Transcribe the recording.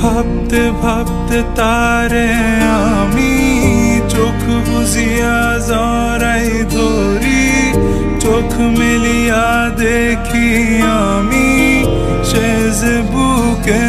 ভাবতে ভাবতে তারে আমি চোখ বুঝিয়া জরাই ধরি, চোখ মিলিয়া দেখি আমি। সে যে বুকে